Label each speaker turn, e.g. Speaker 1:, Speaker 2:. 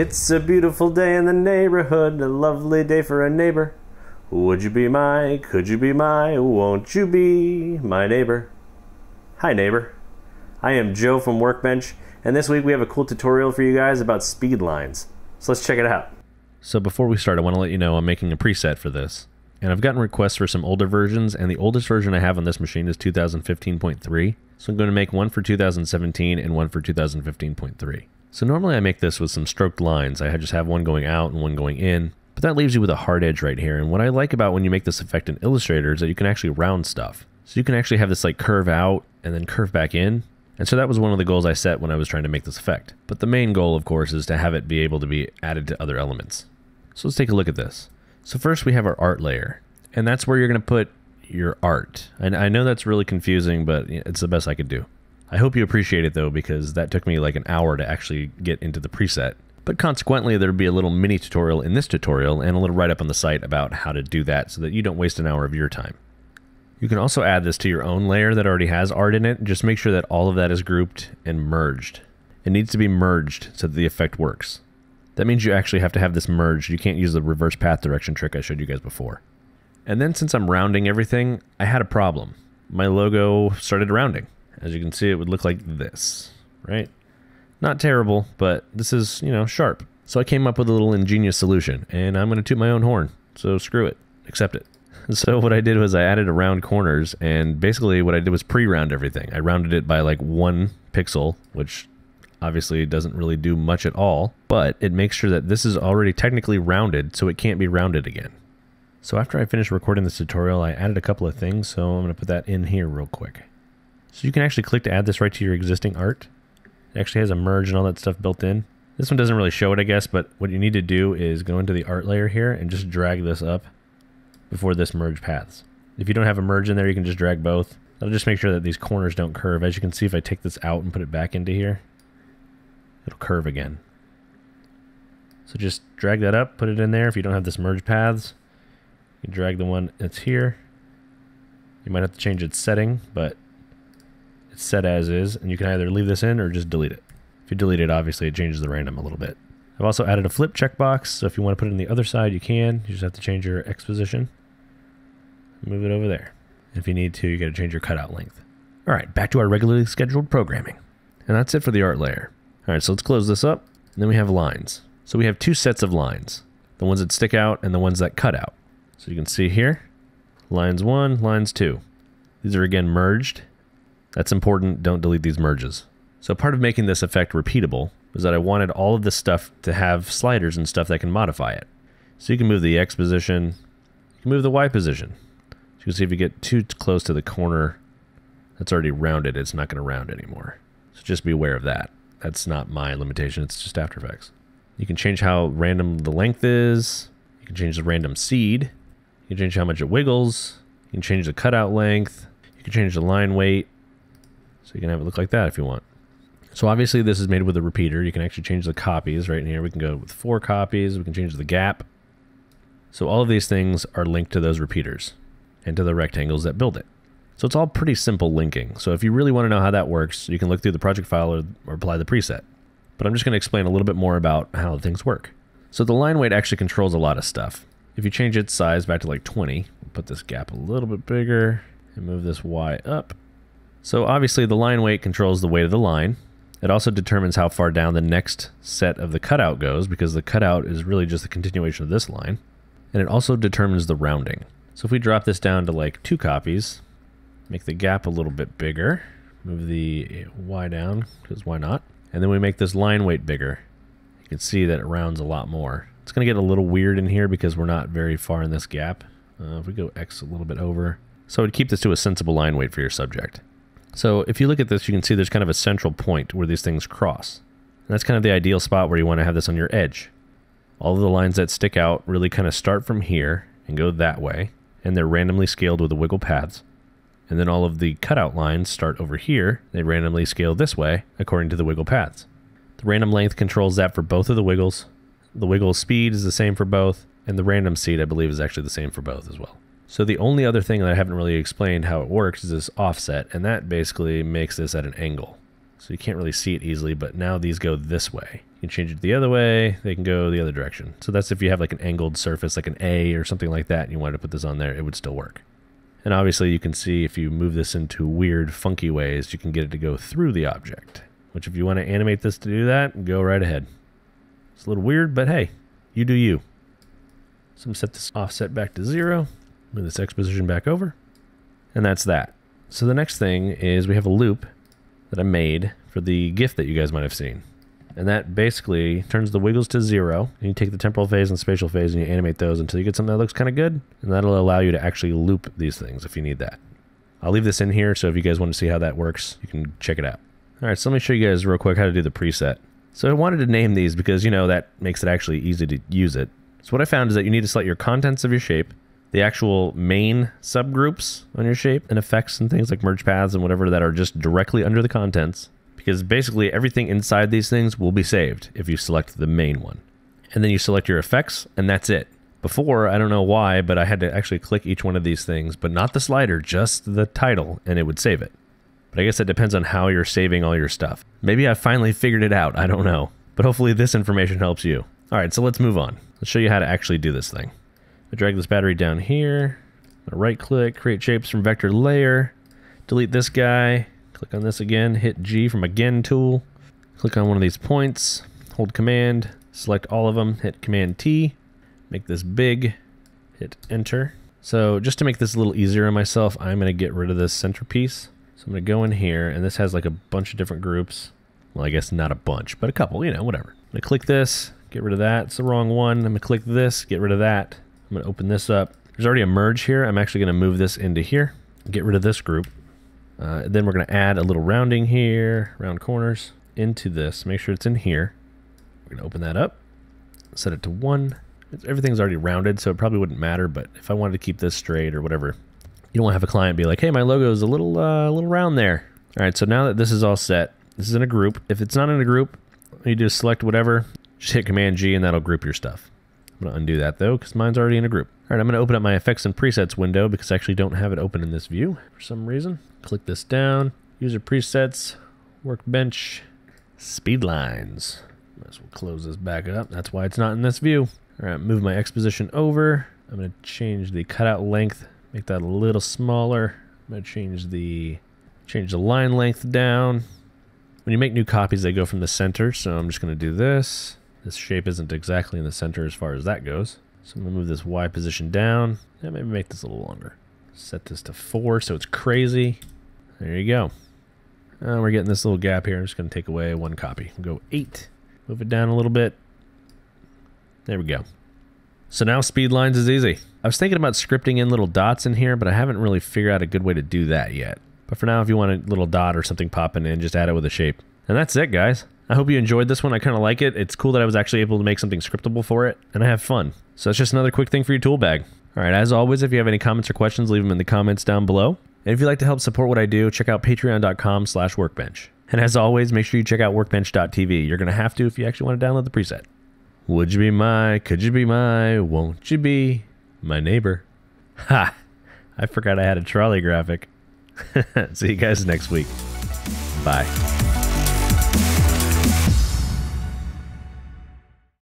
Speaker 1: It's a beautiful day in the neighborhood, a lovely day for a neighbor. Would you be my, could you be my, won't you be my neighbor? Hi, neighbor. I am Joe from Workbench, and this week we have a cool tutorial for you guys about speed lines. So let's check it out.
Speaker 2: So before we start, I want to let you know I'm making a preset for this. And I've gotten requests for some older versions, and the oldest version I have on this machine is 2015.3. So I'm going to make one for 2017 and one for 2015.3. So normally I make this with some stroked lines. I just have one going out and one going in, but that leaves you with a hard edge right here. And what I like about when you make this effect in Illustrator is that you can actually round stuff. So you can actually have this like curve out and then curve back in. And so that was one of the goals I set when I was trying to make this effect. But the main goal, of course, is to have it be able to be added to other elements. So let's take a look at this. So first we have our art layer, and that's where you're going to put your art. And I know that's really confusing, but it's the best I could do. I hope you appreciate it though, because that took me like an hour to actually get into the preset. But consequently, there'll be a little mini tutorial in this tutorial and a little write up on the site about how to do that so that you don't waste an hour of your time. You can also add this to your own layer that already has art in it. Just make sure that all of that is grouped and merged. It needs to be merged so that the effect works. That means you actually have to have this merged. You can't use the reverse path direction trick I showed you guys before. And then since I'm rounding everything, I had a problem. My logo started rounding. As you can see, it would look like this, right? Not terrible, but this is, you know, sharp. So I came up with a little ingenious solution, and I'm going to toot my own horn. So screw it. Accept it. So what I did was I added around corners, and basically what I did was pre-round everything. I rounded it by like one pixel, which obviously doesn't really do much at all, but it makes sure that this is already technically rounded, so it can't be rounded again. So after I finished recording this tutorial, I added a couple of things, so I'm going to put that in here real quick. So you can actually click to add this right to your existing art. It actually has a merge and all that stuff built in. This one doesn't really show it, I guess, but what you need to do is go into the art layer here and just drag this up before this merge paths. If you don't have a merge in there, you can just drag both. That'll just make sure that these corners don't curve. As you can see, if I take this out and put it back into here, it'll curve again. So just drag that up, put it in there. If you don't have this merge paths, you drag the one that's here. You might have to change its setting, but it's set as is, and you can either leave this in or just delete it. If you delete it, obviously it changes the random a little bit. I've also added a flip checkbox, so if you want to put it on the other side, you can. You just have to change your X position. Move it over there. If you need to, you got to change your cutout length. All right, back to our regularly scheduled programming. And that's it for the art layer. All right, so let's close this up. And then we have lines. So we have two sets of lines. The ones that stick out and the ones that cut out. So you can see here, lines one, lines two. These are again merged that's important, don't delete these merges. So part of making this effect repeatable was that I wanted all of this stuff to have sliders and stuff that can modify it. So you can move the X position, you can move the Y position. So you can see if you get too close to the corner that's already rounded, it's not going to round anymore. So just be aware of that. That's not my limitation, it's just After Effects. You can change how random the length is. You can change the random seed. You can change how much it wiggles. You can change the cutout length. You can change the line weight. So you can have it look like that if you want. So obviously this is made with a repeater. You can actually change the copies right in here. We can go with four copies. We can change the gap. So all of these things are linked to those repeaters and to the rectangles that build it. So it's all pretty simple linking. So if you really want to know how that works, you can look through the project file or, or apply the preset. But I'm just going to explain a little bit more about how things work. So the line weight actually controls a lot of stuff. If you change its size back to like 20, put this gap a little bit bigger and move this Y up so obviously the line weight controls the weight of the line. It also determines how far down the next set of the cutout goes because the cutout is really just the continuation of this line. And it also determines the rounding. So if we drop this down to like two copies, make the gap a little bit bigger, move the Y down because why not? And then we make this line weight bigger. You can see that it rounds a lot more. It's going to get a little weird in here because we're not very far in this gap. Uh, if we go X a little bit over. So I'd keep this to a sensible line weight for your subject. So if you look at this, you can see there's kind of a central point where these things cross. And that's kind of the ideal spot where you want to have this on your edge. All of the lines that stick out really kind of start from here and go that way, and they're randomly scaled with the wiggle paths. And then all of the cutout lines start over here. They randomly scale this way according to the wiggle paths. The random length controls that for both of the wiggles. The wiggle speed is the same for both, and the random seed, I believe, is actually the same for both as well. So the only other thing that I haven't really explained how it works is this offset, and that basically makes this at an angle. So you can't really see it easily, but now these go this way. You can change it the other way. They can go the other direction. So that's if you have like an angled surface, like an A or something like that, and you wanted to put this on there, it would still work. And obviously you can see if you move this into weird, funky ways, you can get it to go through the object. Which if you want to animate this to do that, go right ahead. It's a little weird, but hey, you do you. So I'm set this offset back to zero. Move this X position back over. And that's that. So the next thing is we have a loop that I made for the GIF that you guys might have seen. And that basically turns the wiggles to zero. And you take the temporal phase and spatial phase and you animate those until you get something that looks kind of good. And that'll allow you to actually loop these things if you need that. I'll leave this in here, so if you guys want to see how that works, you can check it out. All right, so let me show you guys real quick how to do the preset. So I wanted to name these because, you know, that makes it actually easy to use it. So what I found is that you need to select your contents of your shape, the actual main subgroups on your shape, and effects and things like merge paths and whatever that are just directly under the contents, because basically everything inside these things will be saved if you select the main one. And then you select your effects, and that's it. Before, I don't know why, but I had to actually click each one of these things, but not the slider, just the title, and it would save it. But I guess that depends on how you're saving all your stuff. Maybe I finally figured it out, I don't know. But hopefully this information helps you. All right, so let's move on. Let's show you how to actually do this thing. I drag this battery down here, right click, create shapes from vector layer, delete this guy, click on this again, hit G from again tool, click on one of these points, hold command, select all of them, hit command T, make this big, hit enter. So just to make this a little easier on myself, I'm going to get rid of this centerpiece. So I'm going to go in here, and this has like a bunch of different groups. Well, I guess not a bunch, but a couple, you know, whatever. I'm going to click this, get rid of that. It's the wrong one. I'm going to click this, get rid of that. I'm going to open this up. There's already a merge here. I'm actually going to move this into here, get rid of this group. Uh, then we're going to add a little rounding here, round corners, into this. Make sure it's in here. We're going to open that up, set it to 1. Everything's already rounded, so it probably wouldn't matter, but if I wanted to keep this straight or whatever, you don't want to have a client be like, hey, my logo is a little, uh, little round there. All right, so now that this is all set, this is in a group. If it's not in a group, you just select whatever, just hit Command G, and that'll group your stuff. I'm going to undo that, though, because mine's already in a group. All right, I'm going to open up my effects and presets window because I actually don't have it open in this view for some reason. Click this down, user presets, workbench, speed lines. Might as well close this back up. That's why it's not in this view. All right, move my X position over. I'm going to change the cutout length, make that a little smaller. I'm going to change the change the line length down. When you make new copies, they go from the center, so I'm just going to do this. This shape isn't exactly in the center as far as that goes. So I'm going to move this Y position down. Yeah, maybe make this a little longer. Set this to 4 so it's crazy. There you go. Uh, we're getting this little gap here. I'm just going to take away one copy. Go 8. Move it down a little bit. There we go. So now speed lines is easy. I was thinking about scripting in little dots in here, but I haven't really figured out a good way to do that yet. But for now, if you want a little dot or something popping in, just add it with a shape. And that's it, guys. I hope you enjoyed this one. I kind of like it. It's cool that I was actually able to make something scriptable for it, and I have fun. So that's just another quick thing for your tool bag. All right, as always, if you have any comments or questions, leave them in the comments down below. And if you'd like to help support what I do, check out patreon.com slash workbench. And as always, make sure you check out workbench.tv. You're going to have to if you actually want to download the preset. Would you be my, could you be my, won't you be my neighbor? Ha! I forgot I had a trolley graphic. See you guys next week. Bye.